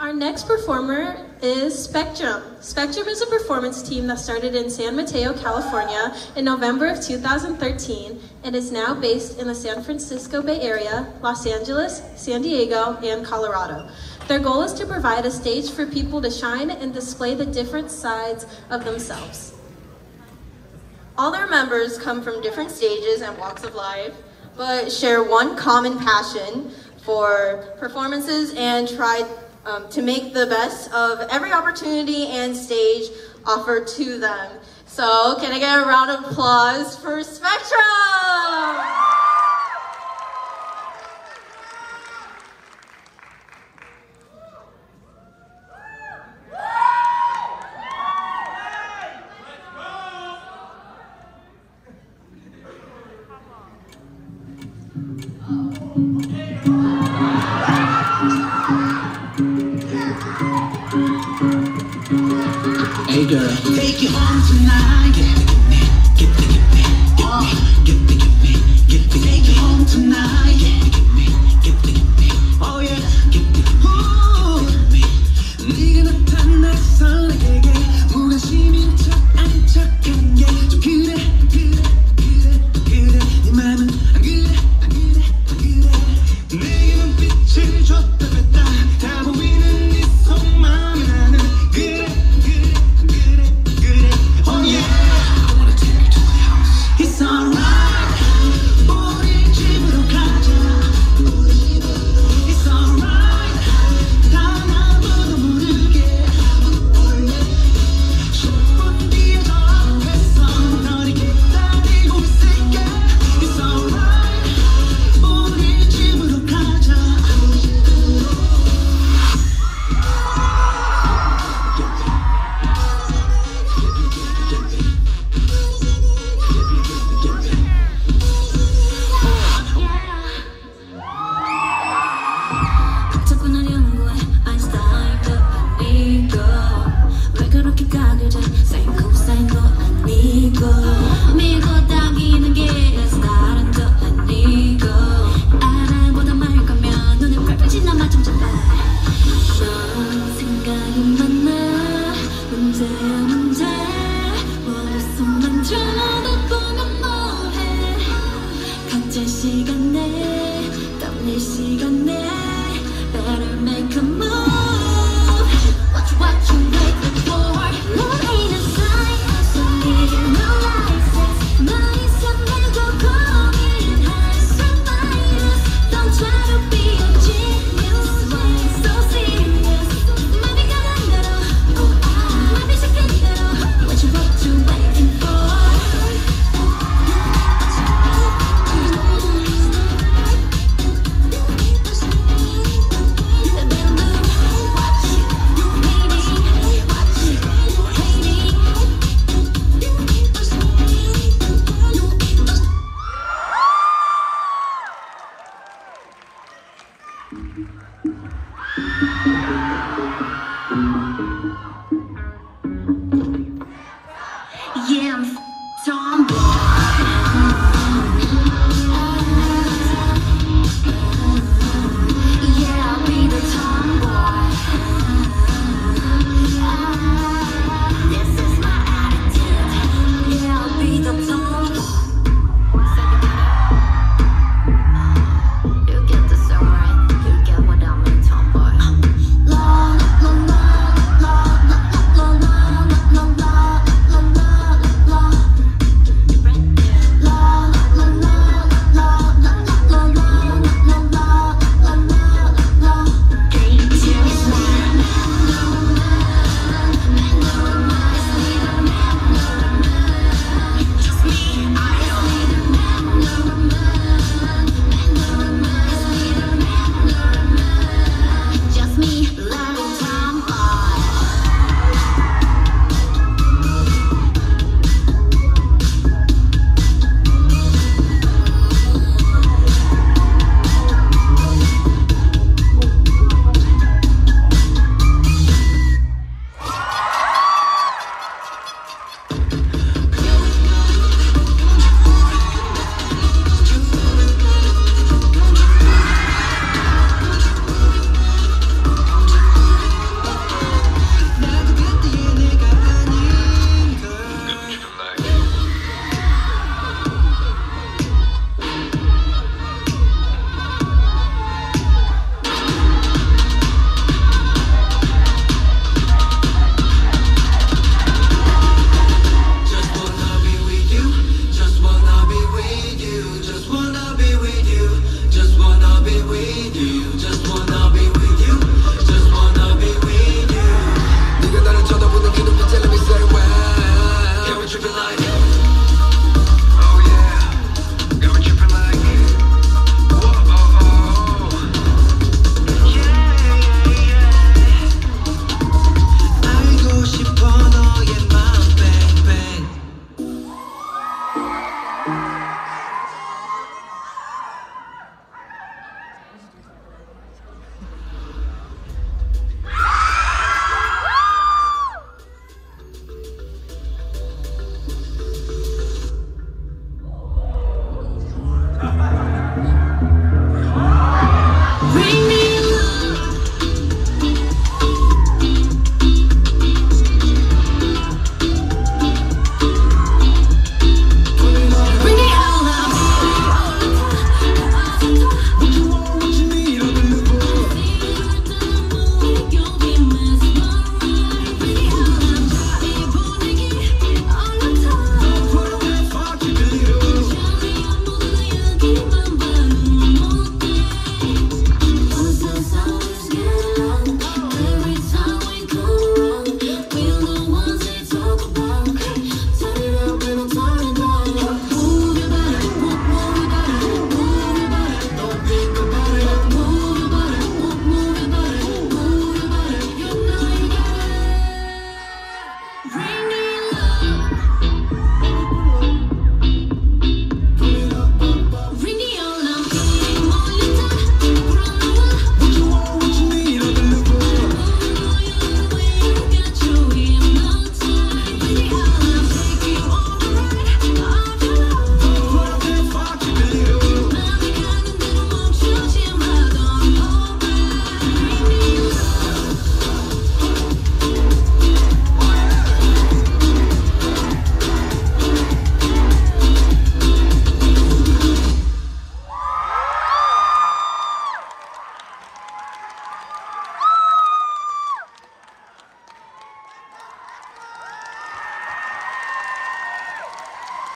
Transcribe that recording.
Our next performer is Spectrum. Spectrum is a performance team that started in San Mateo, California in November of 2013 and is now based in the San Francisco Bay Area, Los Angeles, San Diego, and Colorado. Their goal is to provide a stage for people to shine and display the different sides of themselves. All their members come from different stages and walks of life, but share one common passion for performances and try um, to make the best of every opportunity and stage offered to them. So can I get a round of applause for Spectrum? Hey girl, take you home tonight. Get me, get me, get me, get me, get me, get me, take you home tonight. Get me, get me, get me, oh yeah, get me, ooh, get me. 네가 나타나서 내게 무관심인 척 아닌 척한 게좀 그래, 그래, 그래, 그래. 네 맘은 안 그래, 안 그래, 안 그래. 내게 눈빛을 줬다 뺐 땀낼 be with you. Just